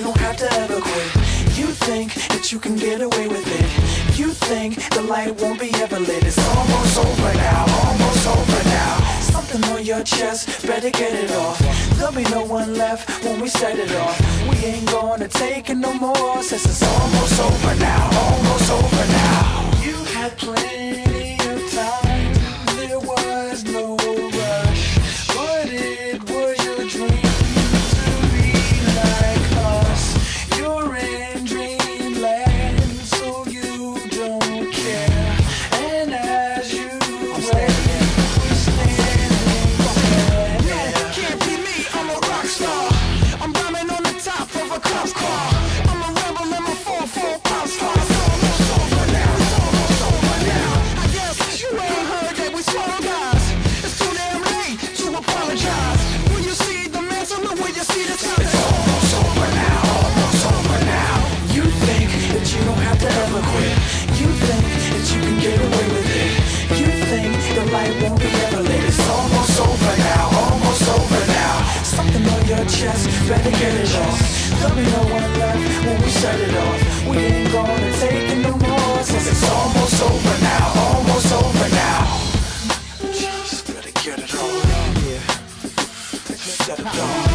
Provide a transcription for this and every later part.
you don't have to ever quit. You think that you can get away with it. You think the light won't be ever lit. It's almost over now, almost over now. Something on your chest, better get it off. There'll be no one left when we set it off. We ain't gonna take it no more. Since it's almost over now, almost over now. You had plans your chest, better get it off. There'll be no one left when we set it off. We ain't gonna take it no more Cause it's almost over now, almost over now. Just better get it on. Yeah, just set it off.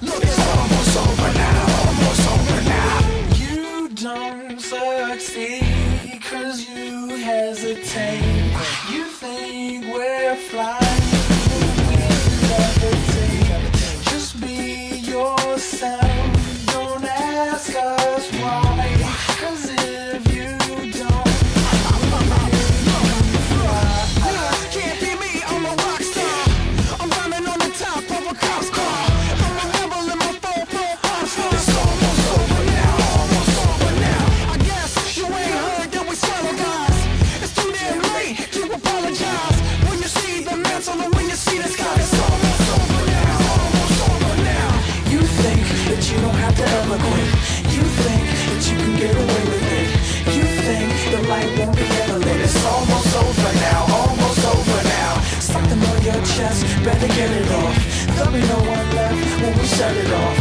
Look, it's almost over now, almost over now. You don't succeed cause you hesitate. You think we're fly be no one left when we shut it off.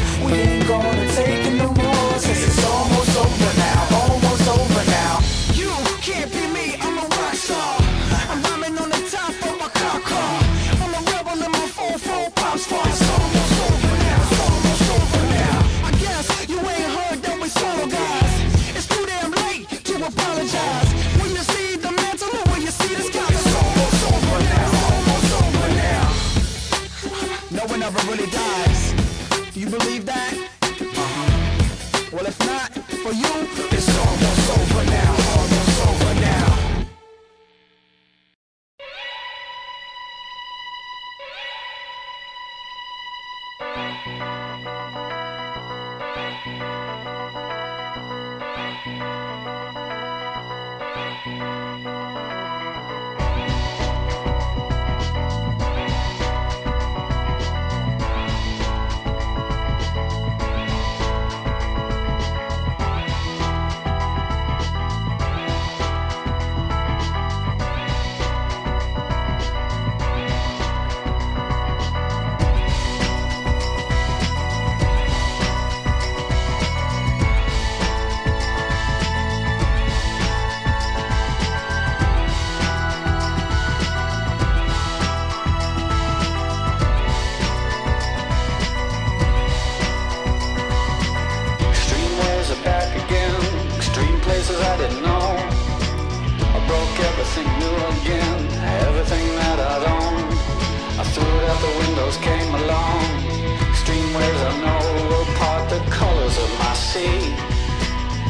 see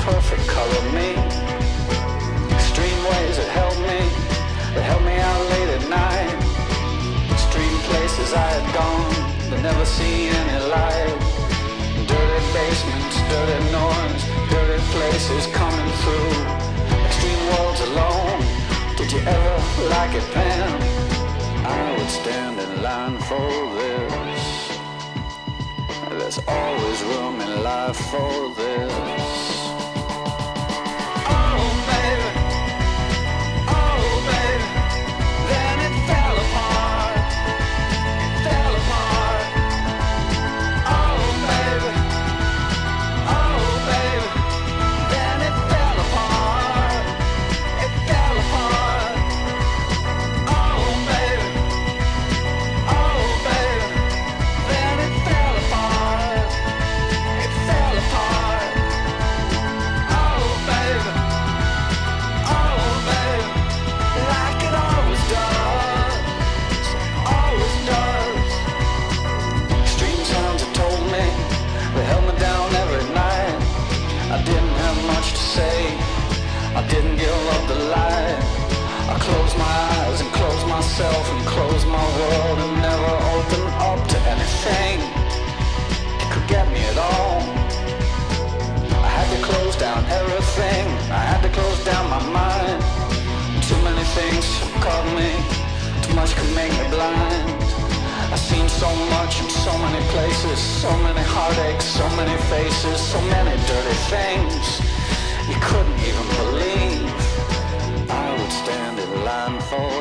perfect color me. Extreme ways that help me, that help me out late at night. Extreme places I had gone, but never seen any light. Dirty basements, dirty noise, dirty places coming through. Extreme worlds alone, did you ever like it, Pam? I would stand in line for this. There's always room in life for this. I didn't give up the light. I closed my eyes and closed myself and closed my world and never opened up to anything that could get me at all. I had to close down everything. I had to close down my mind. Too many things caught me. Too much could make me blind. I've seen so much in so many places. So many heartaches, so many faces, so many dirty things. You couldn't even believe. I would stand in line for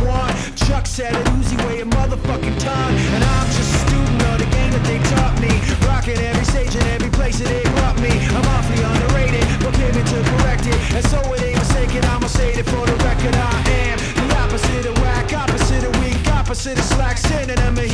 Chuck said it, Uzi weigh a motherfucking ton. And I'm just a student of the game that they taught me. Rocking every stage and every place that they brought me. I'm awfully underrated, but came in to correct it. And so it ain't mistaken, I'ma say it for the record. I am the opposite of whack, opposite of weak, opposite of slack, synonym of